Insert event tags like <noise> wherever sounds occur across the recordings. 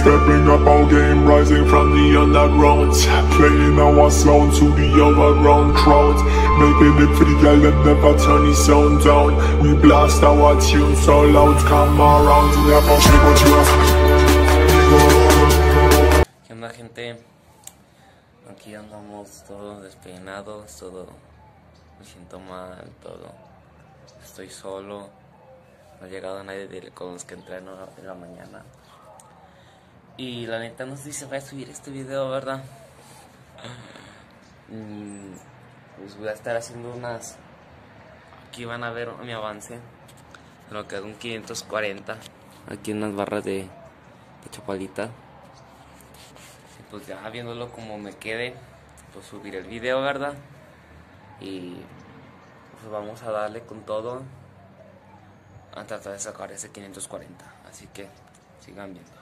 Stepping up our game, rising from the underground Playing our sound to the overground crowd Making it for the that never turn the sound down We blast our tune so loud, come around Never ¿Qué onda gente? Aquí andamos todos despeinados, todo me siento mal, todo. Estoy solo. No ha llegado nadie con los que entreno en la mañana. Y la neta no sé si va a subir este video, ¿verdad? Mm, Pues voy a estar haciendo unas... Aquí van a ver mi avance. Lo que es un 540. Aquí unas barras de, de chapalita. Y pues ya viéndolo como me quede, pues subir el video, ¿verdad? Y pues vamos a darle con todo a tratar de sacar ese 540. Así que sigan viendo.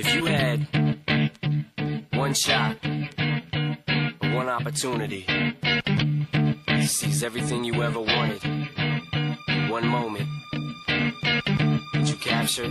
If you had one shot, one opportunity seize everything you ever wanted one moment, did you capture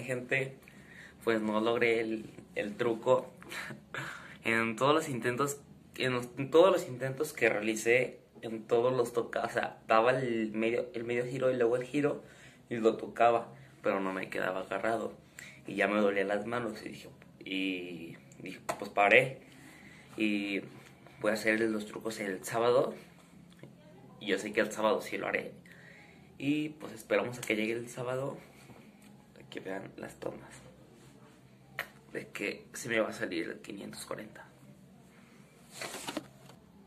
gente, pues no logré el, el truco. <laughs> en todos los intentos, en, todos los intentos que realicé, en todos los tocaba, o sea, daba el medio, el medio giro y luego el giro y lo tocaba, pero no me quedaba agarrado. Y ya me dolían las manos y dije, y dije, pues paré. Y voy a hacer los trucos el sábado. Y yo sé que el sábado sí lo haré. Y pues esperamos a que llegue el sábado que vean las tomas de que se me va a salir el 540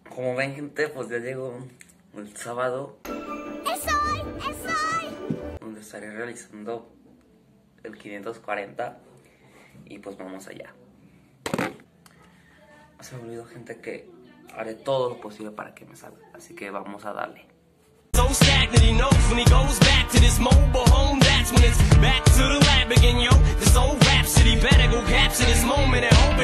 como ven gente pues ya llegó el sábado. Donde estaré realizando el 540 y pues vamos allá. Se me olvidó gente que haré todo lo posible para que me salga así que vamos a darle. So stagnant, he knows when he goes back to this mobile home. That's when it's back to to this moment at home.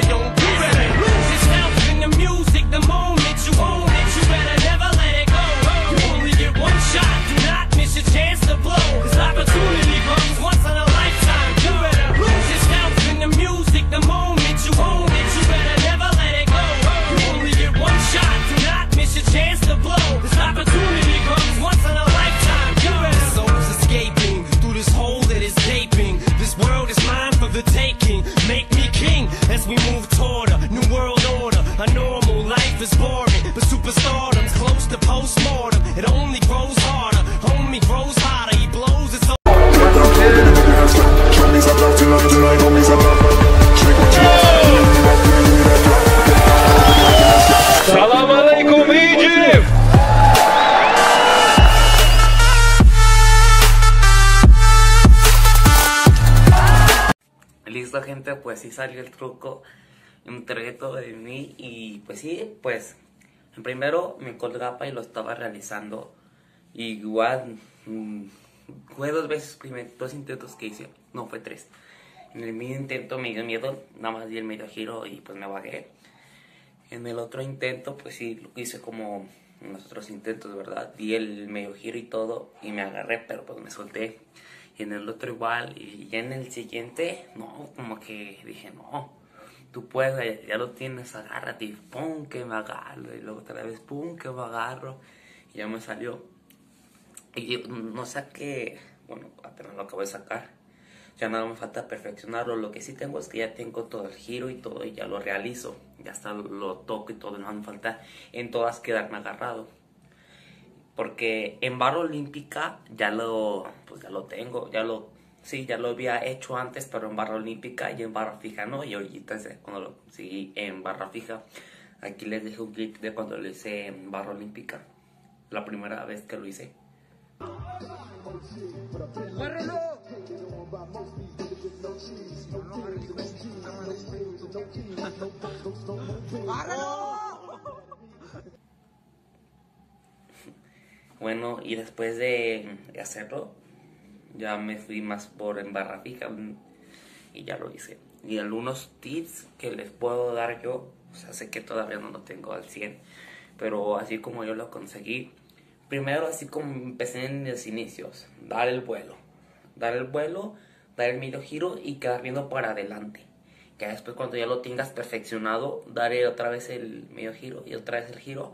Gente, pues sí salió el truco, entregué todo de mí y pues sí, pues primero me colgaba y lo estaba realizando. Igual mm, fue dos veces, primer- dos intentos que hice, no fue tres. En el primer intento me dio miedo, nada más di el medio giro y pues me bajé. En el otro intento pues sí lo hice como en los otros intentos, ¿verdad? Di el medio giro y todo y me agarré, pero pues me solté. En el otro igual, y ya en el siguiente, no, como que dije, no, tú puedes, ya, lo tienes, agárrate, y pum, que me agarro, y luego otra vez, pum, que me agarro, y ya me salió. Y no saqué, bueno, apenas lo acabo de sacar, ya nada me falta perfeccionarlo, lo que sí tengo es que ya tengo todo el giro y todo, y ya lo realizo, ya hasta lo toco y todo, no me falta en todas quedarme agarrado. Porque en barra olímpica ya lo, pues ya lo tengo, ya lo Sí, ya lo había hecho antes, pero en barra olímpica y en barra fija no. Y ahorita cuando lo seguí en barra fija. Aquí les dejo un clip de cuando lo hice en barra olímpica. La primera vez que lo hice. Bueno, y después de hacerlo, ya me fui más por en barra fija y ya lo hice. Y algunos tips que les puedo dar yo, o sea, sé que todavía no lo tengo al 100, pero así como yo lo conseguí, primero así como empecé en los inicios, dar el vuelo, dar el vuelo, dar el medio giro y quedar viendo para adelante. Que después cuando ya lo tengas perfeccionado, daré otra vez el medio giro y otra vez el giro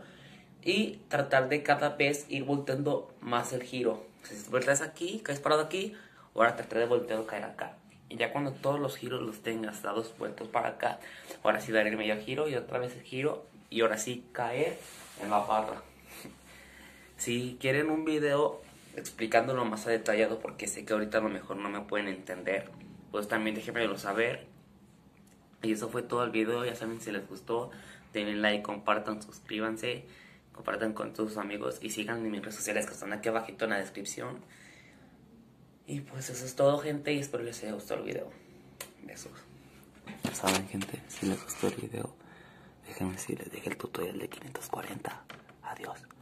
y tratar de cada vez ir volteando más el giro si vueltas aquí, caes parado aquí, ahora tratar de voltear caer acá. Y ya cuando todos los giros los tengas dados vueltos para acá, ahora sí dar el medio giro y otra vez el giro y ahora sí caer en la barra. <laughs> Si quieren un video explicándolo más a detallado porque sé que ahorita a lo mejor no me pueden entender, pues también déjenmelo saber. Y eso fue todo el video, ya saben si les gustó, denle like, compartan, suscríbanse compartan con sus amigos y sigan en mis redes sociales que están aquí abajito en la descripción. Y pues eso es todo gente y espero les haya gustado el video. Besos. Ya saben gente, si les gustó el video, déjenme si les dejé el tutorial de 540. Adiós.